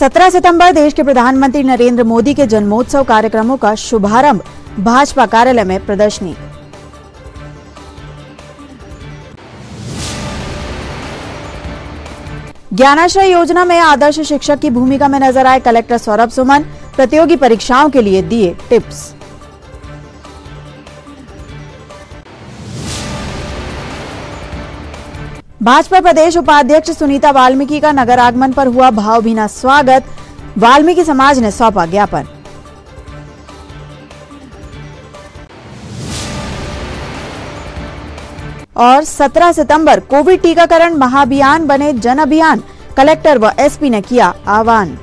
17 सितंबर देश के प्रधानमंत्री नरेंद्र मोदी के जन्मोत्सव कार्यक्रमों का शुभारंभ भाजपा कार्यालय में प्रदर्शनी। ज्ञानाश्रय योजना में आदर्श शिक्षक की भूमिका में नज़र आए कलेक्टर सौरभ सुमन, प्रतियोगी परीक्षाओं के लिए दिए टिप्स। भाजपा प्रदेश उपाध्यक्ष सुनीता वाल्मीकि का नगर आगमन पर हुआ भावभीना स्वागत। वाल्मीकि समाज ने सौंपा ज्ञापन। और 17 सितंबर, कोविड टीकाकरण महाअभियान बने जन अभियान। कलेक्टर व एसपी ने किया आह्वान।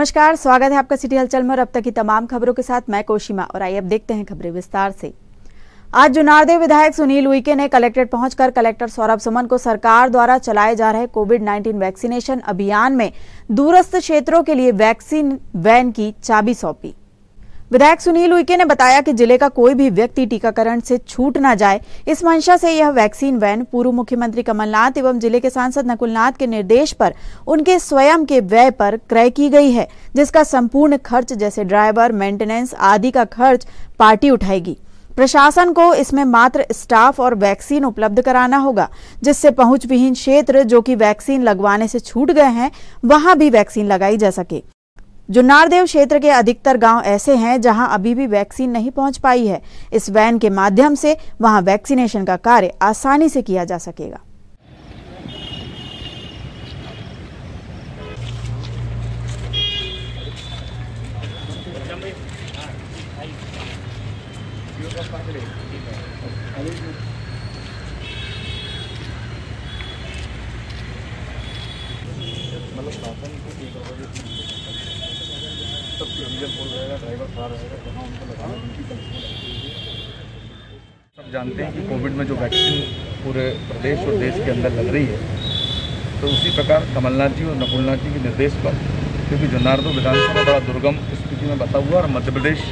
नमस्कार, स्वागत है आपका सिटी हलचल में और अब तक की तमाम खबरों के साथ मैं कोशिमा और आइए अब देखते हैं खबरें विस्तार से। आज जुनारदेव विधायक सुनील उइके ने कलेक्ट्रेट पहुंचकर कलेक्टर सौरभ सुमन को सरकार द्वारा चलाए जा रहे कोविड 19 वैक्सीनेशन अभियान में दूरस्थ क्षेत्रों के लिए वैक्सीन वैन की चाबी सौंपी। विधायक सुनील उइके ने बताया कि ज़िले का कोई भी व्यक्ति टीकाकरण से छूट न जाए। इस मंशा से यह वैक्सीन वैन पूर्व मुख्यमंत्री कमलनाथ एवं ज़िले के सांसद नकुलनाथ के निर्देश पर उनके स्वयं के व्यय पर क्रय की गई है, जिसका संपूर्ण खर्च जैसे ड्राइवर, मेंटेनेंस आदि का खर्च पार्टी उठाएगी। प्रशासन को इसमें मात्र स्टाफ और वैक्सीन उपलब्ध कराना होगा, जिससे पहुँच विहीन क्षेत्र जो कि वैक्सीन लगवाने से छूट गए हैं, वहाँ भी वैक्सीन लगाई जा सके। जुन्नारदेव क्षेत्र के अधिकतर गाँव ऐसे हैं जहाँ अभी भी वैक्सीन नहीं पहुँच पाई है। इस वैन के माध्यम से वहाँ वैक्सीनेशन का कार्य आसानी से किया जा सकेगा। जानते हैं कि कोविड में जो वैक्सीन पूरे प्रदेश और देश के अंदर लग रही है तो उसी प्रकार कमलनाथ जी और नकुलनाथ जी के निर्देश पर, क्योंकि जुन्नारदो विधानसभा बड़ा दुर्गम स्थिति में बता हुआ और मध्य प्रदेश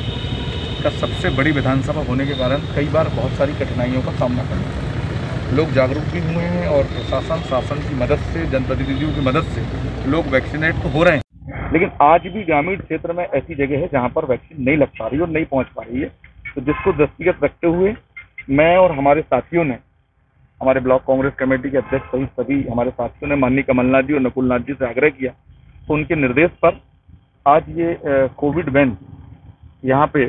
का सबसे बड़ी विधानसभा होने के कारण कई बार बहुत सारी कठिनाइयों का सामना करना पड़ा। लोग जागरूक भी हुए हैं और प्रशासन, शासन की मदद से, जनप्रतिनिधियों की मदद से लोग वैक्सीनेट तो हो रहे हैं। लेकिन आज भी ग्रामीण क्षेत्र में ऐसी जगह है जहाँ पर वैक्सीन नहीं लग पा रही और नहीं पहुँच पा रही है। तो जिसको दृष्टिगत रखते हुए मैं और हमारे साथियों ने, हमारे ब्लॉक कांग्रेस कमेटी के अध्यक्ष सहित सभी हमारे साथियों ने, माननीय कमलनाथ जी और नकुलनाथ जी से आग्रह किया तो उनके निर्देश पर आज ये कोविड वैन यहाँ पे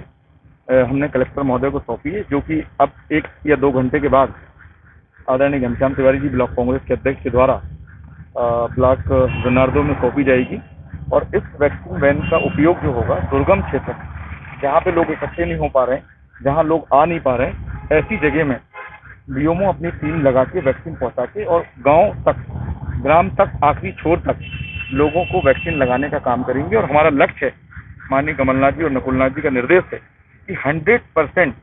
हमने कलेक्टर महोदय को सौंपी है, जो कि अब एक या दो घंटे के बाद आदरणीय घनश्याम तिवारी जी ब्लॉक कांग्रेस के अध्यक्ष के द्वारा ब्लॉक जुनारदो में सौंपी जाएगी और इस वैक्सीन वैन का उपयोग जो होगा दुर्गम क्षेत्र, जहाँ पे लोग इकट्ठे नहीं हो पा रहे हैं, जहाँ लोग आ नहीं पा रहे हैं ऐसी जगह में बीओमओ अपनी टीम लगा के वैक्सीन पहुँचा के और गाँव तक, ग्राम तक, आखिरी छोर तक लोगों को वैक्सीन लगाने का काम करेंगे और हमारा लक्ष्य है, माननीय कमलनाथ जी और नकुलनाथ जी का निर्देश है कि हंड्रेड परसेंट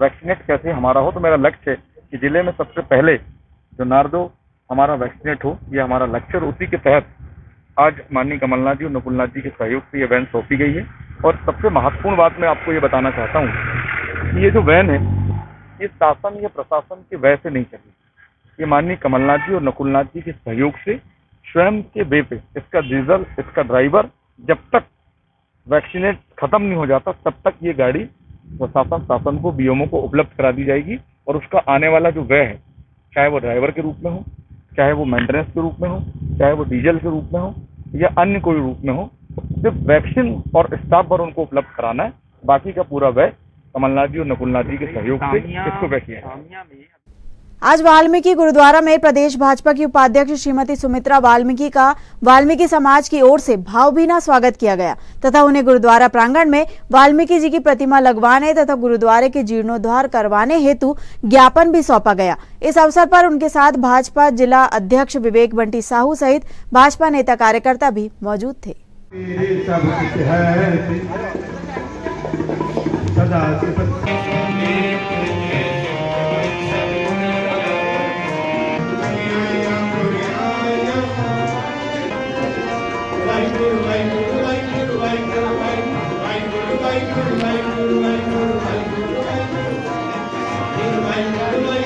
वैक्सीनेट कैसे हमारा हो तो मेरा लक्ष्य है कि ज़िले में सबसे पहले जो नारदो हमारा वैक्सीनेट हो, ये हमारा लक्ष्य और उसी के तहत आज माननीय कमलनाथ जी और नकुलनाथ जी के सहयोग से ये वैन सौंपी गई है। और सबसे महत्वपूर्ण बात मैं आपको ये बताना चाहता हूँ कि ये जो वैन है ये शासन या प्रशासन के वय से नहीं चली। ये माननीय कमलनाथ जी और नकुलनाथ जी के सहयोग से स्वयं के वे पे इसका डीजल, इसका ड्राइवर, जब तक वैक्सीनेट खत्म नहीं हो जाता, तब तक ये गाड़ी प्रशासन, शासन को, बीएमओ को उपलब्ध करा दी जाएगी और उसका आने वाला जो व्यय है, चाहे वो ड्राइवर के रूप में हो, चाहे वो मेंटेनेंस के रूप में हो, चाहे वो डीजल के रूप में हो, या अन्य कोई रूप में हो, सिर्फ़ वैक्सीन और स्टाफ पर उनको उपलब्ध कराना है, बाकी का पूरा व्यय कमलनाथ जी और नकुलनाथ जी के सहयोग से इसको व्यय किया आज वाल्मीकि गुरुद्वारा में प्रदेश भाजपा की उपाध्यक्ष श्रीमती सुमित्रा वाल्मीकि का वाल्मीकि समाज की ओर से भावभीना स्वागत किया गया तथा उन्हें गुरुद्वारा प्रांगण में वाल्मीकि जी की प्रतिमा लगवाने तथा गुरुद्वारे के जीर्णोद्वार करवाने हेतु ज्ञापन भी सौंपा गया। इस अवसर पर उनके साथ भाजपा जिला अध्यक्ष विवेक बंटी साहू सहित भाजपा नेता कार्यकर्ता भी मौजूद थे। सदा Thank you.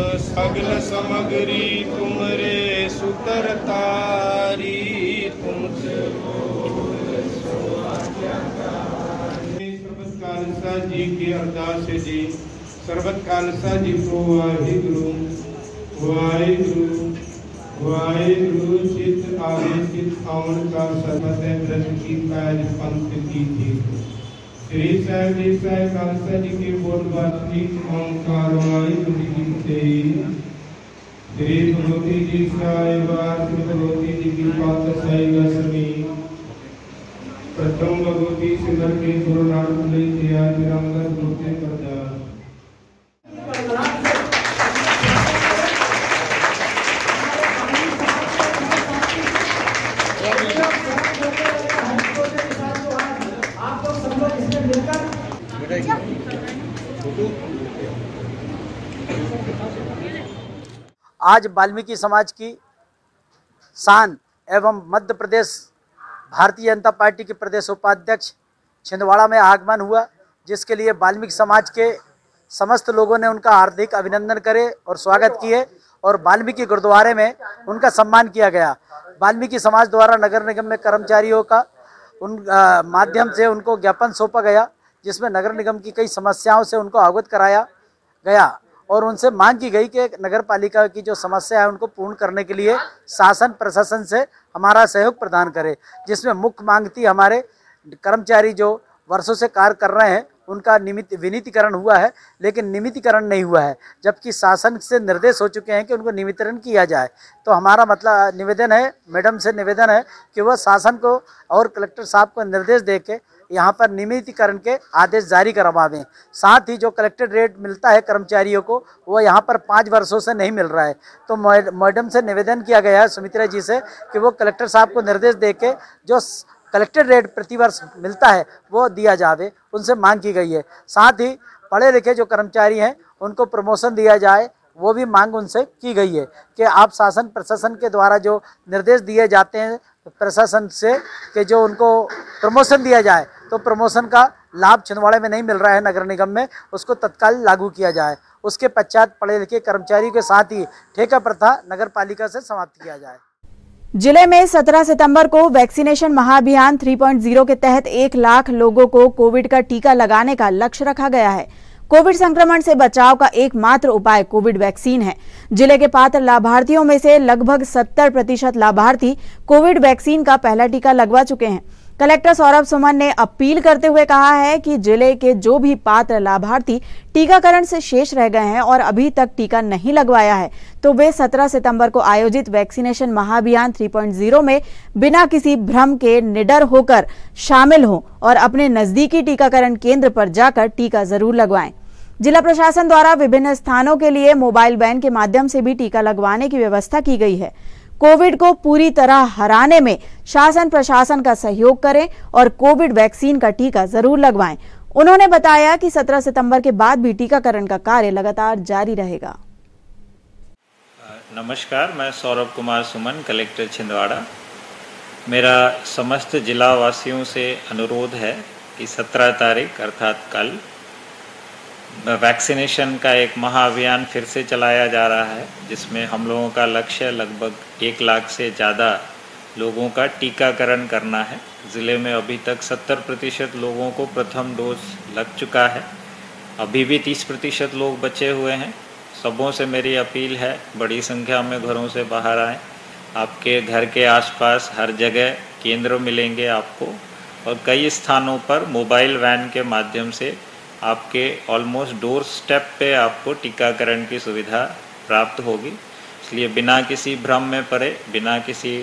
अगल तुम रे सुतर तारी तुमसे। सरबत खालसा जी की अरदास जी। सरबत खालसा जी को वाहिगुरु। वाहिगुरु। वाहिगुरु। चित आवे चित आवन का सर्वत है ब्रज की पैर पंथ की थी। श्री साई जी साई खालसा जी के बोल वास्तविक ओंकार से श्री भगवती जी साई वार्त भगवती जी की बात साई दशमी प्रथम भगवती सिमर के गुरु नानक जी आदि रामदास भगवते प्रदान आज वाल्मीकि समाज की शान एवं मध्य प्रदेश भारतीय जनता पार्टी के प्रदेश उपाध्यक्ष छिंदवाड़ा में आगमन हुआ जिसके लिए वाल्मीकि समाज के समस्त लोगों ने उनका हार्दिक अभिनंदन करे और स्वागत किए और वाल्मीकि गुरुद्वारे में उनका सम्मान किया गया। वाल्मीकि समाज द्वारा नगर निगम में कर्मचारियों का उन अ, माध्यम से उनको ज्ञापन सौंपा गया। जिसमें नगर निगम की कई समस्याओं से उनको अवगत कराया गया और उनसे मांग की गई कि नगर पालिका की जो समस्या है उनको पूर्ण करने के लिए शासन प्रशासन से हमारा सहयोग प्रदान करे, जिसमें मुख्य मांग थी हमारे कर्मचारी जो वर्षों से कार्य कर रहे हैं, उनका निमित विनीतीकरण हुआ है, लेकिन निमितीकरण नहीं हुआ है, जबकि शासन से निर्देश हो चुके हैं कि उनको निमितीकरण किया जाए। तो हमारा मतलब निवेदन है, मैडम से निवेदन है कि वह शासन को और कलेक्टर साहब को निर्देश दे के यहाँ पर नियमितीकरण के आदेश जारी करवावें साथ ही जो कलेक्टेड रेट मिलता है कर्मचारियों को, वो यहाँ पर पाँच वर्षों से नहीं मिल रहा है। तो मैडम से निवेदन किया गया है सुमित्रा जी से कि वो कलेक्टर साहब को निर्देश दे के जो कलेक्टेड रेट प्रतिवर्ष मिलता है, वो दिया जावे। उनसे मांग की गई है। साथ ही पढ़े लिखे जो कर्मचारी हैं, उनको प्रमोशन दिया जाए, वो भी मांग उनसे की गई है कि आप शासन प्रशासन के द्वारा जो निर्देश दिए जाते हैं प्रशासन से कि जो उनको प्रमोशन दिया जाए तो प्रमोशन का लाभ छिंदवाड़े में नहीं मिल रहा है नगर निगम में, उसको तत्काल लागू किया जाए। उसके पश्चात पढ़े लिखे कर्मचारियों के साथ ही ठेका प्रथा नगर पालिका से समाप्त किया जाए। ज़िले में 17 सितंबर को वैक्सीनेशन महाअभियान 3.0 के तहत एक लाख लोगों को कोविड का टीका लगाने का लक्ष्य रखा गया है। कोविड संक्रमण से बचाव का एकमात्र उपाय कोविड वैक्सीन है। ज़िले के पात्र लाभार्थियों में से लगभग 70 प्रतिशत लाभार्थी कोविड वैक्सीन का पहला टीका लगवा चुके हैं। कलेक्टर सौरभ सुमन ने अपील करते हुए कहा है कि ज़िले के जो भी पात्र लाभार्थी टीकाकरण से शेष रह गए हैं और अभी तक टीका नहीं लगवाया है तो वे 17 सितंबर को आयोजित वैक्सीनेशन महाअभियान 3.0 में बिना किसी भ्रम के निडर होकर शामिल हों और अपने नजदीकी टीकाकरण केंद्र पर जाकर टीका ज़रूर लगवाएँ। जिला प्रशासन द्वारा विभिन्न स्थानों के लिए मोबाइल वैन के माध्यम से भी टीका लगवाने की व्यवस्था की गई है। कोविड को पूरी तरह हराने में शासन प्रशासन का सहयोग करें और कोविड वैक्सीन का टीका ज़रूर लगवाएँ। उन्होंने बताया कि 17 सितंबर के बाद भी टीकाकरण का कार्य लगातार जारी रहेगा। नमस्कार, मैं सौरभ कुमार सुमन, कलेक्टर छिंदवाड़ा। मेरा समस्त जिला वासियों से अनुरोध है कि 17 तारीख, अर्थात कल वैक्सीनेशन का एक महाअभियान फिर से चलाया जा रहा है, जिसमें हम लोगों का लक्ष्य लगभग एक लाख से ज़्यादा लोगों का टीकाकरण करना है। ज़िले में अभी तक 70 प्रतिशत लोगों को प्रथम डोज लग चुका है। अभी भी 30 प्रतिशत लोग बचे हुए हैं। सबों से मेरी अपील है, बड़ी संख्या में घरों से बाहर आएँ। आपके घर के आसपास हर जगह केंद्र मिलेंगे आपको, और कई स्थानों पर मोबाइल वैन के माध्यम से आपके ऑलमोस्ट डोर स्टेप पे आपको टीकाकरण की सुविधा प्राप्त होगी। इसलिए बिना किसी भ्रम में पड़े, बिना किसी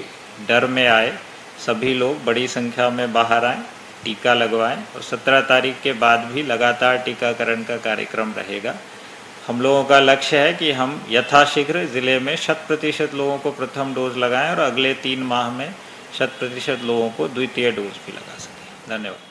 डर में आए, सभी लोग बड़ी संख्या में बाहर आएँ, टीका लगवाएँ और 17 तारीख के बाद भी लगातार टीकाकरण का कार्यक्रम रहेगा। हम लोगों का लक्ष्य है कि हम यथाशीघ्र ज़िले में शत प्रतिशत लोगों को प्रथम डोज लगाएँ और अगले तीन माह में शत प्रतिशत लोगों को द्वितीय डोज भी लगा सकें। धन्यवाद।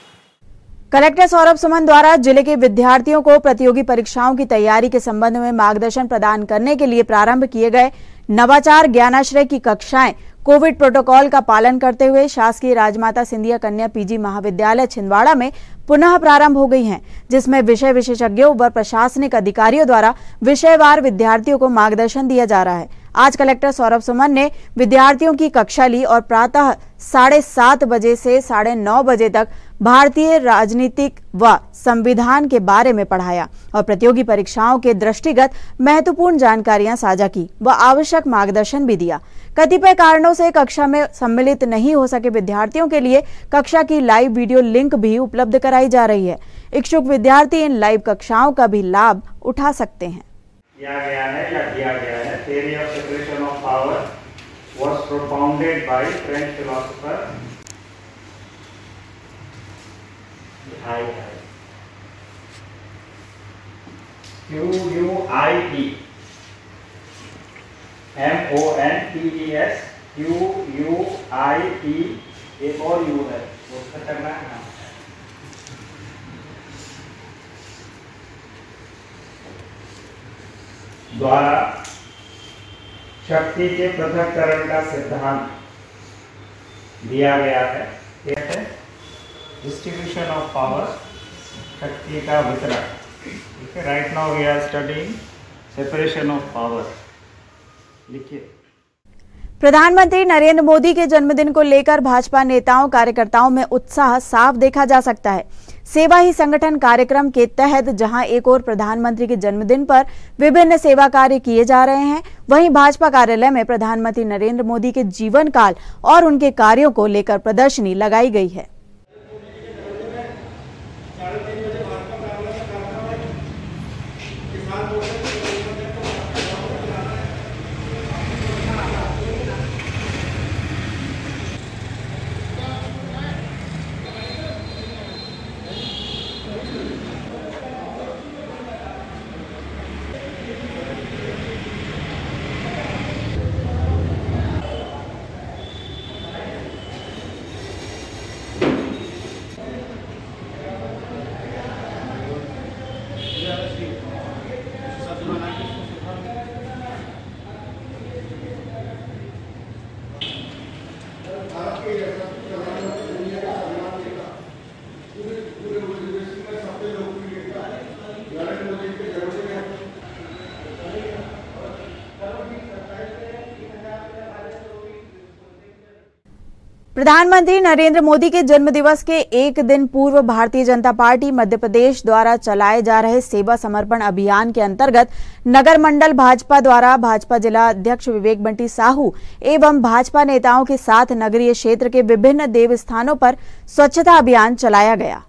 कलेक्टर सौरभ सुमन द्वारा ज़िले के विद्यार्थियों को प्रतियोगी परीक्षाओं की तैयारी के संबंध में मार्गदर्शन प्रदान करने के लिए प्रारंभ किए गए नवाचार ज्ञानाश्रय की कक्षाएँ कोविड प्रोटोकॉल का पालन करते हुए शासकीय राजमाता सिंधिया कन्या पीजी महाविद्यालय छिंदवाड़ा में पुनः प्रारंभ हो गई हैं, जिसमें विषय विशेषज्ञों व प्रशासनिक अधिकारियों द्वारा विषयवार विद्यार्थियों को मार्गदर्शन दिया जा रहा है। आज कलेक्टर सौरभ सुमन ने विद्यार्थियों की कक्षा ली और प्रातः साढ़े सात बजे से साढ़े नौ बजे तक भारतीय राजनीतिक व संविधान के बारे में पढ़ाया और प्रतियोगी परीक्षाओं के दृष्टिगत महत्वपूर्ण जानकारियाँ साझा की व आवश्यक मार्गदर्शन भी दिया। कतिपय कारणों से कक्षा में सम्मिलित नहीं हो सके विद्यार्थियों के लिए कक्षा की लाइव वीडियो लिंक भी उपलब्ध कराई जा रही है। इच्छुक विद्यार्थी इन लाइव कक्षाओं का भी लाभ उठा सकते हैं। किया गया है या दिया गया है। Theory of separation of power was propounded by French philosopher M O N T E S Q U I T एक और यू है उसका करना है द्वारा शक्ति के पृथककरण का सिद्धांत दिया गया है। डिस्ट्रीब्यूशन ऑफ़ पावर शक्ति का वितरण। ठीक है right now we are studying separation of power लिखिए। प्रधानमंत्री नरेंद्र मोदी के जन्मदिन को लेकर भाजपा नेताओं, कार्यकर्ताओं में उत्साह साफ़ देखा जा सकता है। सेवा ही संगठन कार्यक्रम के तहत जहाँ एक और प्रधानमंत्री के जन्मदिन पर विभिन्न सेवा कार्य किए जा रहे हैं, वहीं भाजपा कार्यालय में प्रधानमंत्री नरेंद्र मोदी के जीवन काल और उनके कार्यों को लेकर प्रदर्शनी लगाई गई है। प्रधानमंत्री नरेंद्र मोदी के जन्मदिवस के एक दिन पूर्व भारतीय जनता पार्टी मध्य प्रदेश द्वारा चलाए जा रहे सेवा समर्पण अभियान के अंतर्गत नगर मंडल भाजपा द्वारा भाजपा जिला अध्यक्ष विवेक बंटी साहू एवं भाजपा नेताओं के साथ नगरीय क्षेत्र के विभिन्न देवस्थानों पर स्वच्छता अभियान चलाया गया।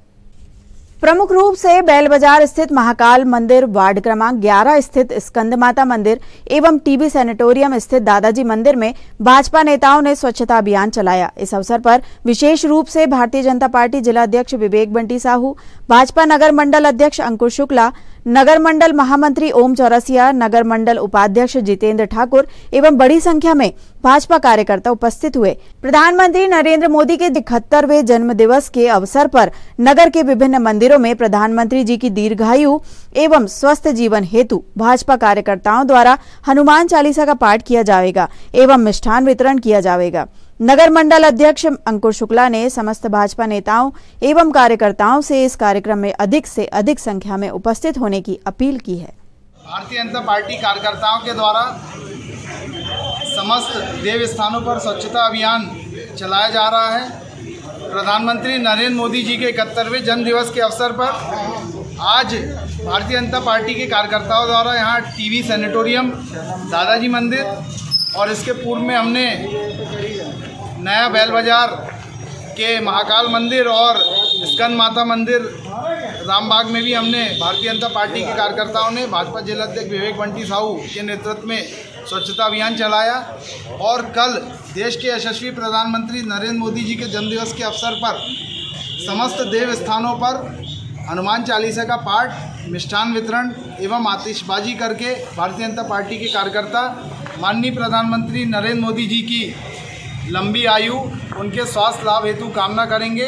प्रमुख रूप से बैल बाज़ार स्थित महाकाल मंदिर वार्ड क्रमांक 11 स्थित स्कंद माता मंदिर एवं टीबी सेनेटोरियम स्थित दादाजी मंदिर में भाजपा नेताओं ने स्वच्छता अभियान चलाया। इस अवसर पर विशेष रूप से भारतीय जनता पार्टी जिला अध्यक्ष विवेक बंटी साहू, भाजपा नगर मंडल अध्यक्ष अंकुर शुक्ला नगर मंडल महामंत्री ओम चौरसिया नगर मंडल उपाध्यक्ष जितेंद्र ठाकुर एवं बड़ी संख्या में भाजपा कार्यकर्ता उपस्थित हुए। प्रधानमंत्री नरेंद्र मोदी के इकहत्तरवे जन्म दिवस के अवसर पर नगर के विभिन्न मंदिरों में प्रधानमंत्री जी की दीर्घायु एवं स्वस्थ जीवन हेतु भाजपा कार्यकर्ताओं द्वारा हनुमान चालीसा का पाठ किया जाएगा एवं मिष्ठान वितरण किया जाएगा। नगर मंडल अध्यक्ष अंकुर शुक्ला ने समस्त भाजपा नेताओं एवं कार्यकर्ताओं से इस कार्यक्रम में अधिक से अधिक संख्या में उपस्थित होने की अपील की है। भारतीय जनता पार्टी कार्यकर्ताओं के द्वारा समस्त देव स्थानों पर स्वच्छता अभियान चलाया जा रहा है। प्रधानमंत्री नरेंद्र मोदी जी के इकहत्तरवें जन्म दिवस के अवसर पर आज भारतीय जनता पार्टी के कार्यकर्ताओं द्वारा यहाँ टीवी सेनेटोरियम, दादाजी मंदिर और इसके पूर्व में हमने नया बैल बाज़ार के महाकाल मंदिर और स्कंद माता मंदिर रामबाग में भी हमने भारतीय जनता पार्टी के कार्यकर्ताओं ने, भाजपा जिला अध्यक्ष विवेक बंटी साहू के नेतृत्व में स्वच्छता अभियान चलाया और कल देश के यशस्वी प्रधानमंत्री नरेंद्र मोदी जी के जन्मदिवस के अवसर पर समस्त देव स्थानों पर हनुमान चालीसा का पाठ, मिष्ठान वितरण एवं आतिशबाजी करके भारतीय जनता पार्टी के कार्यकर्ता, माननीय प्रधानमंत्री नरेंद्र मोदी जी की लंबी आयु, उनके स्वास्थ्य लाभ हेतु कामना करेंगे।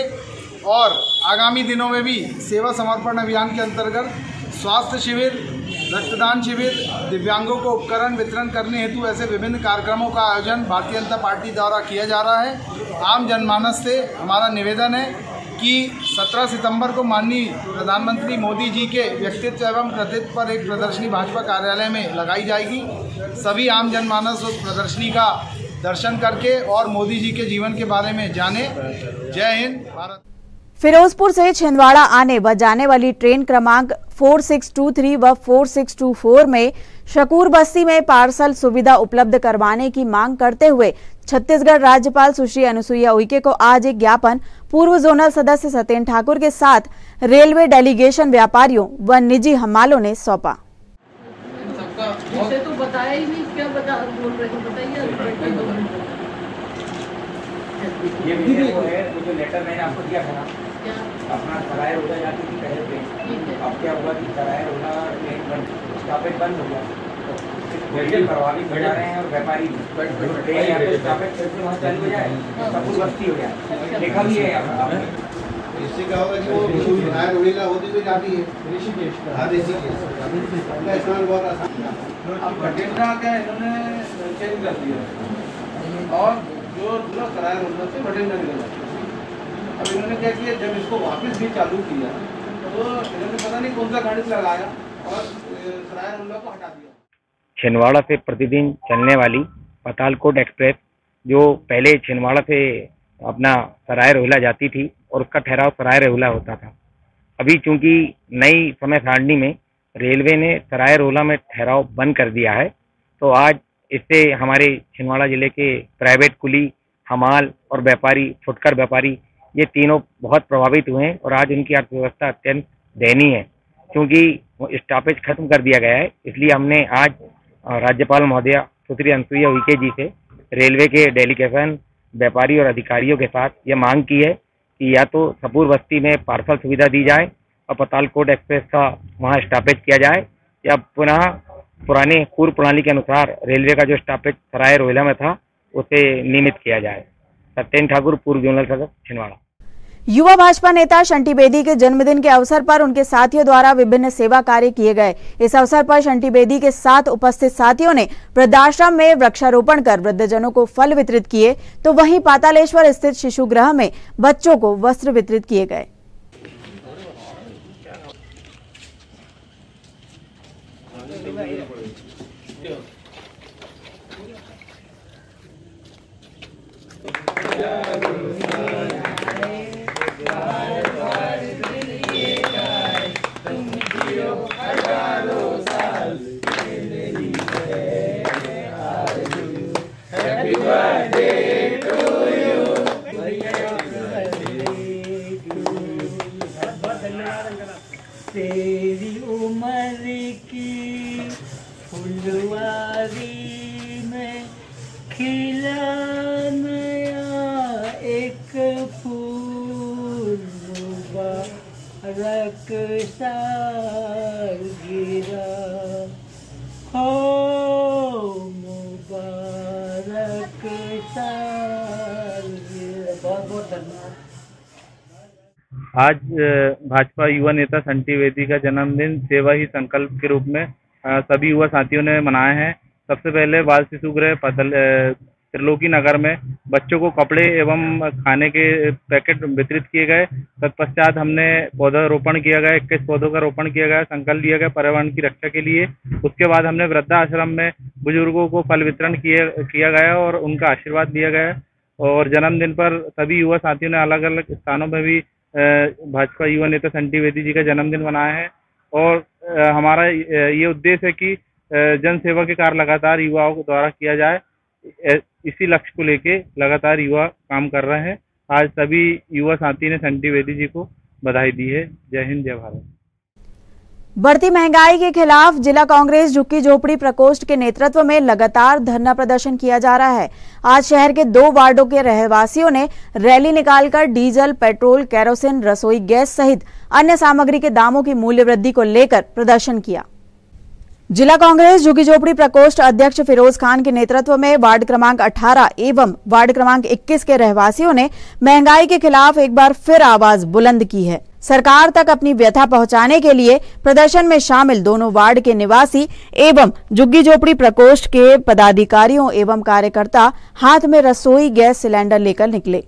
और आगामी दिनों में भी सेवा समर्पण अभियान के अंतर्गत स्वास्थ्य शिविर, रक्तदान शिविर, दिव्यांगों को उपकरण वितरण करने हेतु ऐसे विभिन्न कार्यक्रमों का आयोजन भारतीय जनता पार्टी द्वारा किया जा रहा है। आम जनमानस से हमारा निवेदन है कि 17 सितंबर को माननीय प्रधानमंत्री मोदी जी के व्यक्तित्व एवं कृतित्व पर एक प्रदर्शनी भाजपा कार्यालय में लगाई जाएगी। सभी आम जनमानस उस प्रदर्शनी का दर्शन करके और मोदी जी के जीवन के बारे में जाने। जय हिंद भारत। फिरोजपुर से छिंदवाड़ा आने व जाने वाली ट्रेन क्रमांक 4623 व 4624 में शकूर बस्ती में पार्सल सुविधा उपलब्ध करवाने की मांग करते हुए छत्तीसगढ़ राज्यपाल सुश्री अनुसुईया उइके को आज एक ज्ञापन पूर्व जोनल सदस्य सत्येन ठाकुर के साथ रेलवे डेलीगेशन व्यापारियों व निजी हमालों ने सौंपा। तो बताया ही नहीं क्या बता बोल रहे हो बताइए। ये भी वो है वो जो लेटर मैंने आपको दिया था ना क्या? अपना सराय रोजा जाती थी पहले ठीक ट्रेन अब क्या हुआ कि सराय रोजा ट्रेन बंद स्टॉपेज बंद हो गया। तो बिल्कुल प्रभावित हो जा रहे हैं और व्यापारी भी। तो ट्रेन यहाँ पे स्टॉपेज फिर से वहाँ चालू हो जाए सब कुछ बस्ती हो जाए। देखा भी है यहाँ इससे क्या होगा कि वो विधायक उड़ीला होती तो जाती है। ऋषिकेश हाँ ऋषिकेश उनका स्नान बहुत आसान अब भटिंडा का इन्होंने चेंज कर दिया। और जो दूसरा सराय रोडा से निकल जाता अब इन्होंने क्या किया, जब इसको वापस भी चालू किया तो इन्होंने पता नहीं कौन सा से लगाया और सराय को हटा दिया। छिंदवाड़ा से प्रतिदिन चलने वाली पतालकोट एक्सप्रेस, जो पहले छिंदवाड़ा से अपना सराय रोहिला जाती थी और उसका ठहराव सराय रोहिला होता था। अभी चूँकि नई समय सारणी में रेलवे ने सराय रोहिला में ठहराव बंद कर दिया है तो आज इससे हमारे छिंदवाड़ा ज़िले के प्राइवेट कुली हमाल और व्यापारी, फुटकर व्यापारी, ये तीनों बहुत प्रभावित हुए हैं और आज उनकी अर्थव्यवस्था अत्यंत दयनीय है। क्योंकि स्टॉपेज खत्म कर दिया गया है, इसलिए हमने आज राज्यपाल महोदया सुश्री अनुसुईया उइके जी से रेलवे के डेलीगेशन व्यापारी और अधिकारियों के साथ ये मांग की है कि या तो सपूर बस्ती में पार्सल सुविधा दी जाए और पतालकोट एक्सप्रेस का वहाँ स्टॉपेज किया जाए, या पुनः पुराने पूर्व प्रणाली के अनुसार रेलवे का जो स्टॉपेज सराय रोहिला में था उसे नियमित किया जाए। सत्येन ठाकुर, पूर्व जोनल सदस्य, छिंदवाड़ा। युवा भाजपा नेता शंटी बेदी के जन्मदिन के अवसर पर उनके साथियों द्वारा विभिन्न सेवा कार्य किए गए। इस अवसर पर शंटी बेदी के साथ उपस्थित साथियों ने वृद्धाश्रम में वृक्षारोपण कर वृद्धजनों को फल वितरित किए। तो वहीं पातालेश्वर स्थित शिशु गृह में बच्चों को वस्त्र वितरित किए गए। Yeah. भाजपा युवा नेता संटी वेदी का जन्मदिन सेवा ही संकल्प के रूप में सभी युवा साथियों ने मनाया है। सबसे पहले बाल शिशु गृह त्रिलोकी नगर में बच्चों को कपड़े एवं खाने के पैकेट वितरित किए गए। तत्पश्चात हमने पौधारोपण किया गया, इक्कीस पौधों का रोपण किया गया, संकल्प लिया गया पर्यावरण की रक्षा के लिए। उसके बाद हमने वृद्धाश्रम में बुज़ुर्गों को फल वितरण किए, किया गया और उनका आशीर्वाद दिया गया। और जन्मदिन पर सभी युवा साथियों ने अलग अलग स्थानों में भी भाजपा युवा नेता संटी वेदी जी का जन्मदिन मनाया है और हमारा ये उद्देश्य है कि जन सेवा के कार्य लगातार युवाओं द्वारा किया जाए। इसी लक्ष्य को लेके लगातार युवा काम कर रहे हैं। आज सभी युवा साथी ने संटी वेदी जी को बधाई दी है। जय हिंद, जय भारत। बढ़ती महँगाई के खिलाफ जिला कांग्रेस झुग्गी झोपड़ी प्रकोष्ठ के नेतृत्व में लगातार धरना प्रदर्शन किया जा रहा है। आज शहर के दो वार्डों के रहवासियों ने रैली निकालकर डीजल, पेट्रोल, कैरोसिन, रसोई गैस सहित अन्य सामग्री के दामों की मूल्य वृद्धि को लेकर प्रदर्शन किया। जिला कांग्रेस झुगी झोपड़ी प्रकोष्ठ अध्यक्ष फिरोज खान के नेतृत्व में वार्ड क्रमांक 18 एवं वार्ड क्रमांक 21 के रहवासियों ने महँगाई के खिलाफ एक बार फिर आवाज़ बुलंद की है। सरकार तक अपनी व्यथा पहुँचाने के लिए प्रदर्शन में शामिल दोनों वार्ड के निवासी एवं जुग्गी झोपड़ी प्रकोष्ठ के पदाधिकारियों एवं कार्यकर्ता हाथ में रसोई गैस सिलेंडर लेकर निकले।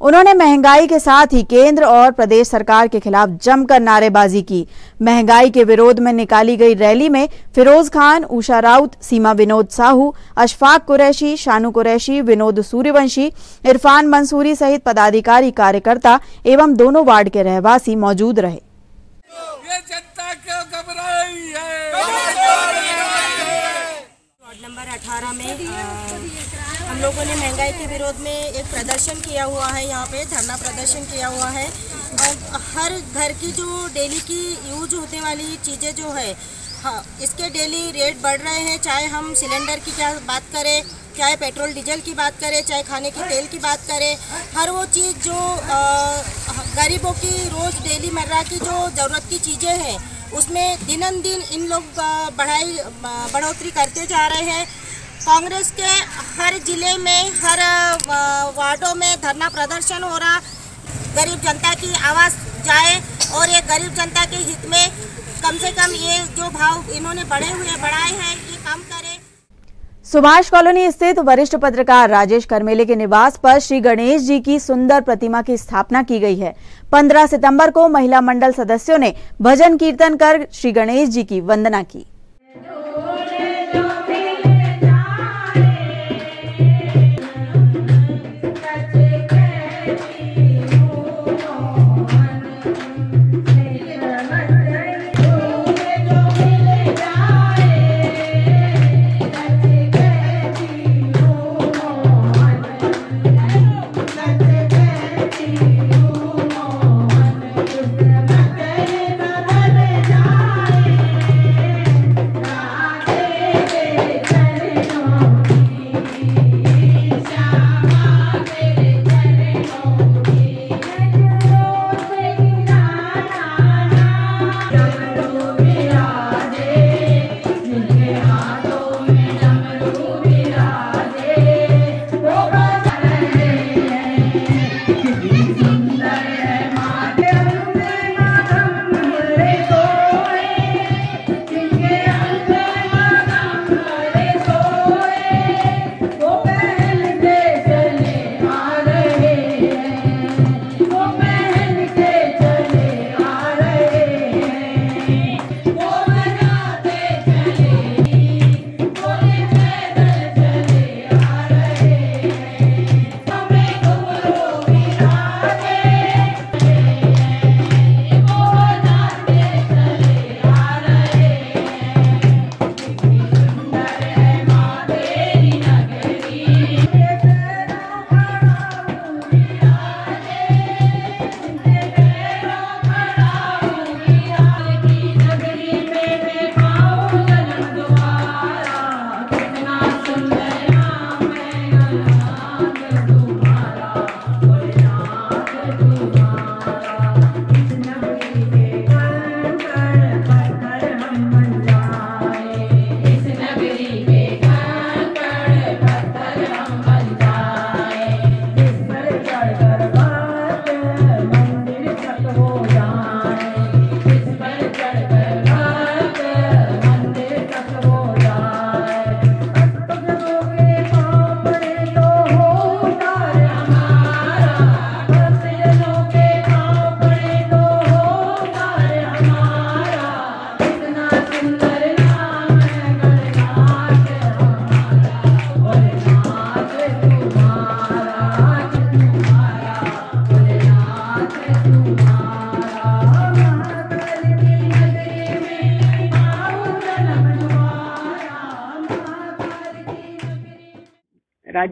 उन्होंने महँगाई के साथ ही केंद्र और प्रदेश सरकार के खिलाफ जमकर नारेबाजी की। महँगाई के विरोध में निकाली गई रैली में फिरोज खान उषा राउत सीमा विनोद साहू अशफाक कुरैशी शानू कुरैशी विनोद सूर्यवंशी इरफान मंसूरी सहित पदाधिकारी कार्यकर्ता एवं दोनों वार्ड के रहवासी मौजूद रहे। ये जनता क्यों घबराई है? वार्ड नंबर 18 में लोगों ने महँगाई के विरोध में एक प्रदर्शन किया हुआ है, यहाँ पे धरना प्रदर्शन किया हुआ है। और हर घर की जो डेली की यूज़ होने वाली चीज़ें जो है हाँ इसके डेली रेट बढ़ रहे हैं। चाहे हम सिलेंडर की क्या बात करें, चाहे पेट्रोल, डीजल की बात करें, चाहे खाने के तेल की बात करें, हर वो चीज़ जो गरीबों की रोज़ डेली मर्रा की जो ज़रूरत की चीज़ें हैं, उसमें दिनन दिन इन लोग बढ़ाई बढ़ोतरी करते जा रहे हैं। कांग्रेस के हर ज़िले में, हर वार्डों में धरना प्रदर्शन हो रहा। गरीब जनता की आवाज़ जाए और ये गरीब जनता के हित में कम से कम ये जो भाव इन्होंने बढ़े हुए, बढ़ाए हैं, ये कम करें। सुभाष कॉलोनी स्थित वरिष्ठ पत्रकार राजेश करमेले के निवास पर श्री गणेश जी की सुंदर प्रतिमा की स्थापना की गई है। 15 सितंबर को महिला मंडल सदस्यों ने भजन कीर्तन कर श्री गणेश जी की वंदना की।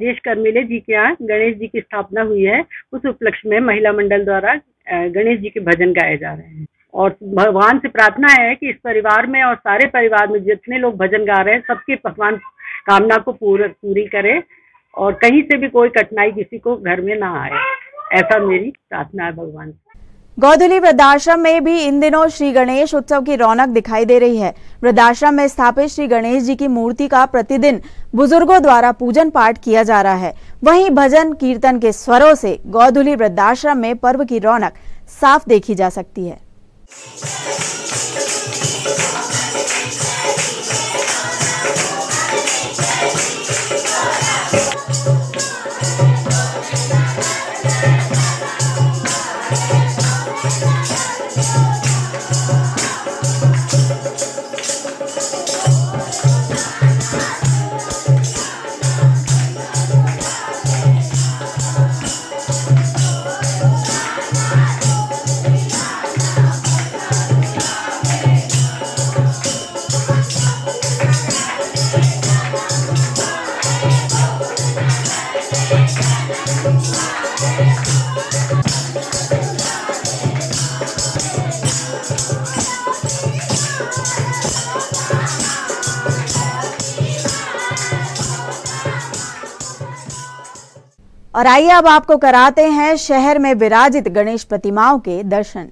राजेश कर्मेले जी के यहाँ गणेश जी की स्थापना हुई है। उस उपलक्ष्य में महिला मंडल द्वारा गणेश जी के भजन गाए जा रहे हैं। और भगवान से प्रार्थना है कि इस परिवार में और सारे परिवार में जितने लोग भजन गा रहे हैं सबके भगवान कामना को पूर, पूरी करे और कहीं से भी कोई कठिनाई किसी को घर में ना आए। ऐसा मेरी प्रार्थना है भगवान गौधुली वृद्धाश्रम में भी इन दिनों श्री गणेश उत्सव की रौनक दिखाई दे रही है। वृद्धाश्रम में स्थापित श्री गणेश जी की मूर्ति का प्रतिदिन बुज़ुर्गों द्वारा पूजन पाठ किया जा रहा है। वहीं भजन, कीर्तन के स्वरों से गौधुली वृद्धाश्रम में पर्व की रौनक साफ़ देखी जा सकती है। और आइए अब आपको कराते हैं शहर में विराजित गणेश प्रतिमाओं के दर्शन।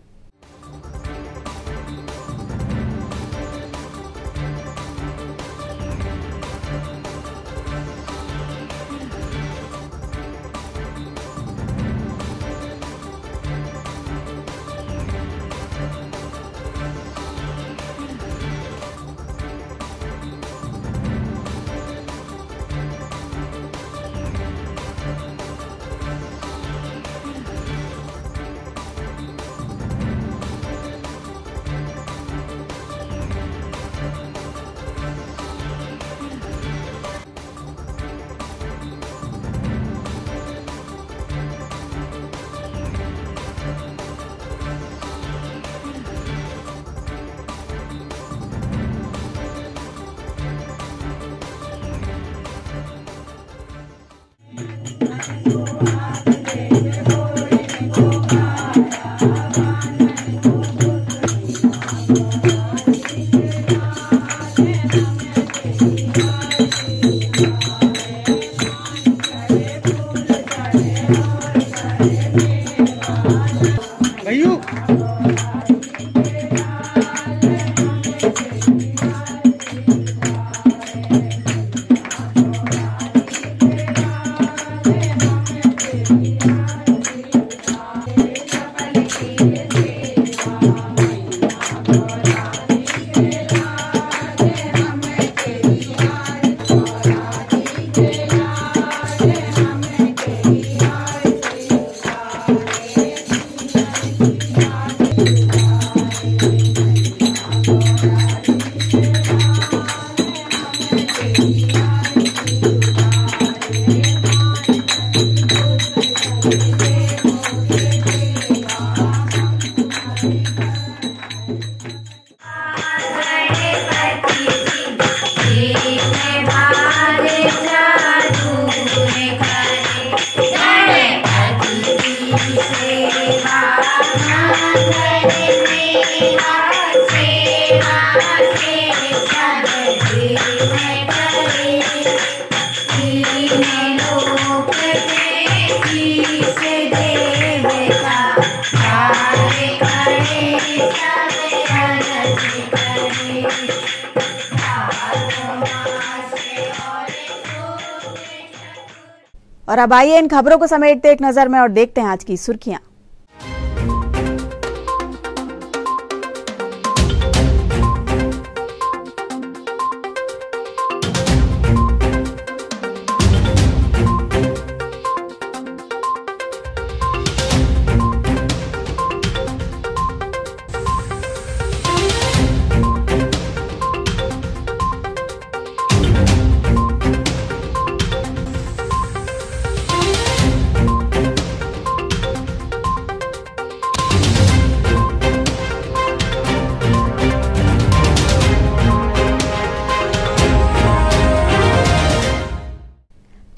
अब आइए इन खबरों को समेटते एक नज़र में और देखते हैं आज की सुर्खियाँ।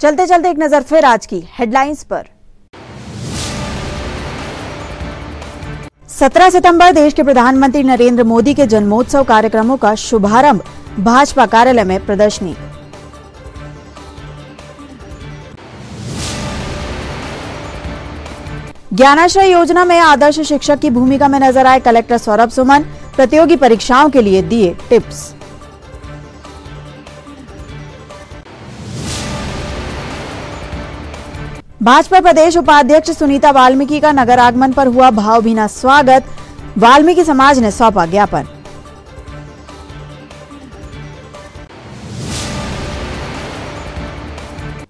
चलते चलते एक नज़र फिर आज की हेडलाइंस पर। 17 सितंबर देश के प्रधानमंत्री नरेंद्र मोदी के जन्मोत्सव कार्यक्रमों का शुभारंभ भाजपा कार्यालय में प्रदर्शनी। ज्ञानाश्रय योजना में आदर्श शिक्षक की भूमिका में नज़र आए कलेक्टर सौरभ सुमन, प्रतियोगी परीक्षाओं के लिए दिए टिप्स। भाजपा प्रदेश उपाध्यक्ष सुनीता वाल्मीकि का नगर आगमन पर हुआ भावभीना स्वागत। वाल्मीकि समाज ने सौंपा ज्ञापन।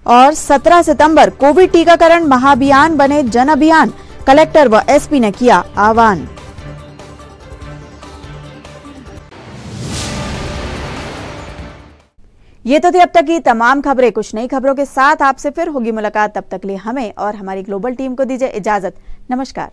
और 17 सितंबर कोविड टीकाकरण महाअभियान बने जन अभियान, कलेक्टर व एसपी ने किया आह्वान। ये तो थी अब तक की तमाम खबरें। कुछ नई खबरों के साथ आपसे फिर होगी मुलाकात। तब तक लिए हमें और हमारी ग्लोबल टीम को दीजिए इजाज़त। नमस्कार।